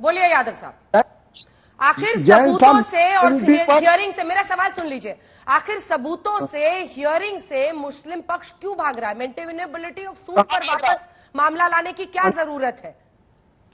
बोलिए यादव साहब। आखिर सबूतों से और हियरिंग से मेरा सवाल सुन लीजिए। आखिर सबूतों से हियरिंग से मुस्लिम पक्ष क्यों भाग रहा है? मेंटेनेबिलिटी ऑफ़ सूट पर वापस मामला लाने की क्या ज़रूरत है?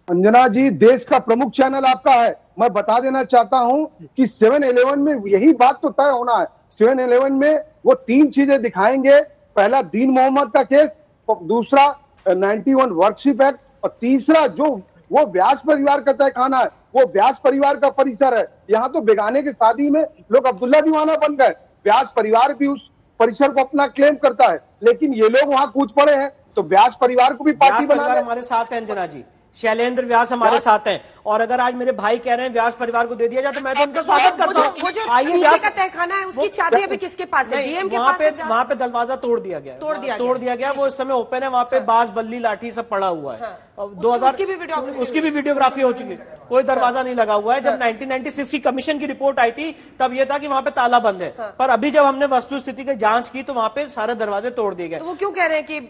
अंजना जी देश का प्रमुख चैनल आपका है। मैं बता देना चाहता हूँ कि सेवन इलेवन में यही बात तो तय होना है। सेवन इलेवन में वो तीन चीज़ें दिखाएँगे। पहला दीन मोहम्मद का केस दूसरा नाइन्टी वन वर्कशिप एक्ट और तीसरा जो वो ब्याज परिवार का तय खाना है वो ब्याज परिवार का परिसर है। यहाँ तो बेगाने की शादी में लोग अब्दुल्ला दीवाना बन गए। ब्याज परिवार भी उस परिसर को अपना क्लेम करता है लेकिन ये लोग वहाँ कूद पड़े हैं तो ब्याज परिवार को भी पार्टी बना हमारे साथ हैं अंजना जी शैलेंद्र व्यास हमारे साथ हैं। और अगर आज मेरे भाई कह रहे हैं व्यास परिवार को दे दिया जाए तो मैं तो उनका स्वागत करता हूँ। आइए व्यास का तहखाना है उसकी चाबी अभी किसके पास है? डीएम के पास पे वहाँ पे दरवाज़ा तोड़ दिया गया। तोड़ दिया तोड़ गया। दिया गया वो इस समय ओपन है वहाँ पे बाज बल्ली लाठी सब पड़ा हुआ है। हाँ। उसकी- भी वीडियोग्राफी उसकी भी वीडियोग्राफी हो चुकी। है। कोई दरवाज़ा नहीं लगा हुआ है। जब 1996 की कमीशन की रिपोर्ट आई थी तब ये था कि वहाँ पे ताला बंद है। हाँ। पर अभी जब हमने वस्तु स्थिति की जाँच की तो वहाँ पे सारे दरवाजे तोड़ दिए गए। तो वो क्यों कह रहे हैं कि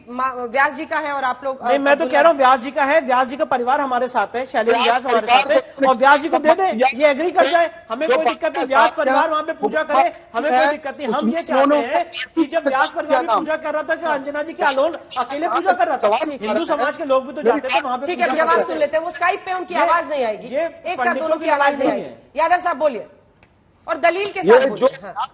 व्यास जी का है और आप लोग नहीं मैं तो कह रहा हूँ व्यास जी का है। व्यास जी का परिवार हमारे साथ है शैलेंद्र व्यास हमारे साथ है। और व्यास जी को दे दे ये एग्री कर जाए हमें कोई दिक्कत नहीं व्यास परिवार वहाँ पे पूजा करे हमें कोई दिक्कत नहीं। हम ये चाहते हैं कि जब व्यास परिवार भी पूजा कर रहा था कि अंजना जी के अलोन अकेले पूजा कर रहा था। हिंदू समाज के लोग भी तो जाते थे वहाँ पे ठीक है जवाब सुन लेते हैं वो स्काइप पे उनकी आवाज़ नहीं आएगी। ये एक साथ दोनों की आवाज़ नहीं आएगी। यादव साहब बोलिए। और दलील के साथ बोलिए हाँ।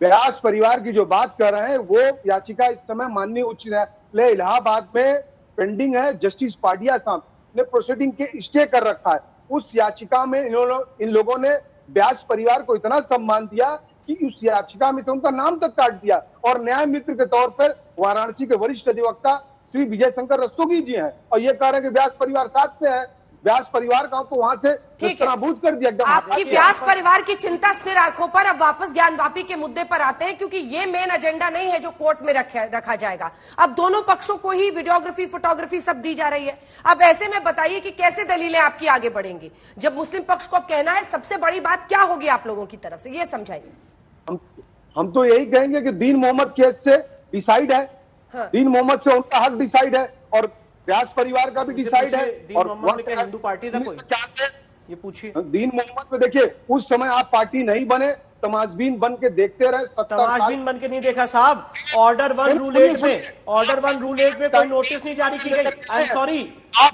व्यास परिवार की जो बात कर रहे हैं वो याचिका इस समय माननीय उच्च न्यायालय इलाहाबाद में पेंडिंग है जस्टिस पाडिया साहब। ने प्रोसीडिंग के स्टे कर रखा है। उस याचिका में इन इन लोगों ने ब्याज परिवार को इतना सम्मान दिया कि उस याचिका में से उनका नाम तक काट दिया। और न्याय मित्र के तौर पर वाराणसी के वरिष्ठ अधिवक्ता श्री विजय शंकर रस्तोगी जी हैं। और ये कह रहे हैं कि ब्याज परिवार साथ में है। व्यास परिवार का तो वहाँ से ठीक। नाबूद कर दिया एकदम आपकी व्यास परिवार की चिंता सिर आँखों पर अब वापस ज्ञान वापी के मुद्दे पर आते हैं क्योंकि ये मेन एजेंडा नहीं है जो कोर्ट में रखा रखा जाएगा। अब दोनों पक्षों को ही वीडियोग्राफी फोटोग्राफी सब दी जा रही है। अब ऐसे में बताइए कि कैसे दलीलें आपकी आगे बढ़ेंगी? जब मुस्लिम पक्ष को अब कहना है सबसे बड़ी बात क्या होगी आप लोगों की तरफ़ से? ये समझाइए। हम हम तो यही कहेंगे कि दीन मोहम्मद केस से डिसाइड है। हाँ। दीन मोहम्मद से उनका हक डिसाइड है और व्यास परिवार का भी डिसाइड है और हिंदू पार्टी था कोई? क्या ये पूछिए। दीन मोहम्मद में देखिए उस समय आप पार्टी नहीं बने तमाजबीन बन के देखते रहे तमाजबीन बन के नहीं देखा साहब। ऑर्डर वन रूल एट में ऑर्डर वन रूल एट में कोई नोटिस नहीं जारी की गई। आई एम सॉरी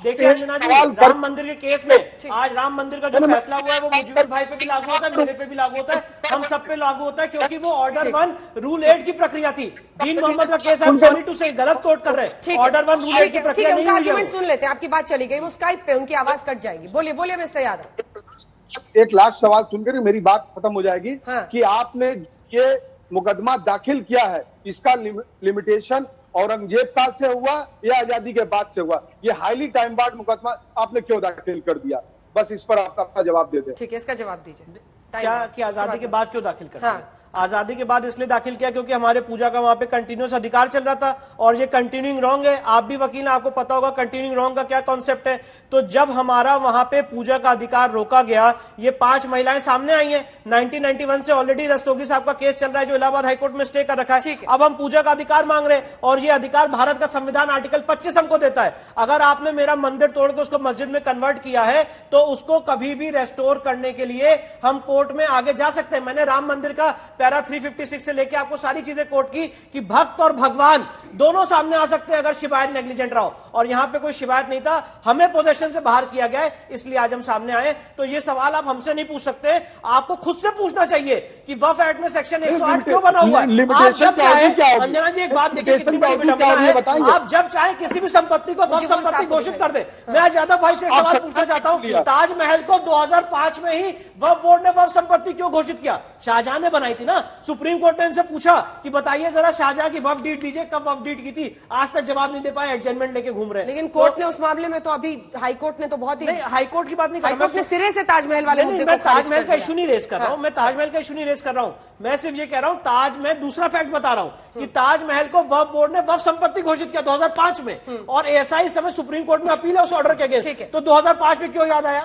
देखिए अंजना जी राम मंदिर के केस में आज राम मंदिर का जो फैसला हुआ है वो मुजीबर भाई पे भी लागू होता है मेरे पे भी लागू होता है। हम सब पे लागू होता है क्योंकि वो ऑर्डर वन रूल एट की प्रक्रिया थी। दीन मोहम्मद का case I am sorry to say गलत कोट कर रहे हैं। ऑर्डर वन रूल एट की प्रक्रिया नहीं हुई सुन लेते हैं। आपकी बात चली गई वो स्काइप पे उनकी आवाज़ कट जाएगी। बोलिए बोलिए मिस्टर यादव। एक लास्ट सवाल सुनकर मेरी बात खत्म हो जाएगी हाँ। कि आपने ये मुकदमा दाखिल किया है। इसका लिम, लिमिटेशन औरंगज़ेब काल से हुआ या आज़ादी के बाद से हुआ? ये हाईली टाइम बार्ड मुकदमा आपने क्यों दाखिल कर दिया? बस इस पर आप अपना जवाब दे दें। ठीक है इसका जवाब दीजिए। क्या कि आज़ादी के बाद क्यों दाखिल कर हाँ। आज़ादी के बाद इसलिए दाखिल किया क्योंकि हमारे पूजा का वहाँ पे कंटिन्यूस अधिकार चल रहा था और ये कंटिन्यूइंग रॉन्ग है। आप भी वकील आपको पता होगा कंटिन्यूइंग रॉन्ग का क्या कॉन्सेप्ट है। तो जब हमारा वहाँ पे पूजा का अधिकार रोका गया ये पाँच महिलाएँ सामने आई हैं। 1991 से ऑलरेडी रस्तोगी साहब का केस चल रहा है जो इलाहाबाद हाईकोर्ट में स्टे कर रखा है। अब हम पूजा का अधिकार मांग रहे हैं और ये अधिकार भारत का संविधान आर्टिकल 25 हमको देता है। अगर आपने मेरा मंदिर तोड़ के उसको मस्जिद में कन्वर्ट किया है तो उसको कभी भी रेस्टोर करने के लिए हम कोर्ट में आगे जा सकते हैं। मैंने राम मंदिर का पैरा 356 से लेके आपको सारी चीज़ें कोर्ट की कि भक्त और भगवान दोनों सामने आ सकते हैं अगर शिवायत नेग्लिजेंट रहो। और यहाँ पे कोई शिवायत नहीं था हमें पोजेशन से बाहर किया गया है इसलिए आज हम सामने आए तो ये सवाल आप हमसे नहीं पूछ सकते आपको खुद से पूछना चाहिए कि वफ एक्ट में सेक्शन 108 क्यों बना हुआ है? आप जब चाहे अंजना जी एक बात देखिए कितनी बड़ी विडंबना है। आप जब चाहे किसी भी संपत्ति को वफ संपत्ति घोषित कर दे। मैं आज यादव भाई से एक सवाल पूछना चाहता हूँ ताजमहल को 2005 में ही वफ बोर्ड ने वफ संपत्ति क्यों घोषित किया? शाहजहां ने बनाई थी ना? सुप्रीम कोर्ट ने इनसे पूछा कि बताइए जरा शाहजहां की वफ डीट दीजिए कब वफ डीट की थी? आज तक जवाब नहीं दे पाए एडजमेंट लेके घूम रहे हैं। लेकिन तो- कोर्ट ने उस मामले में तो अभी हाई कोर्ट ने तो बहुत ही नहीं हाईकोर्ट की बात नहीं कर रहा, हाईकोर्ट ने सिरे से ताजमहल वाले मुद्दे को ताजमहल का इशू नहीं रेस कर रहा हूँ हाँ। मैं ताजमहल का इशू नहीं रेस कर रहा हूँ। मैं सिर्फ़ ये कह रहा हूँ ताज मैं दूसरा फैक्ट बता रहा हूँ कि ताजमहल को वफ बोर्ड ने वफ संपत्ति घोषित किया 2005 में। और एएसआई समय सुप्रीम कोर्ट में अपील है उस ऑर्डर के। अगेंस्ट तो 2005 में क्यों याद आया?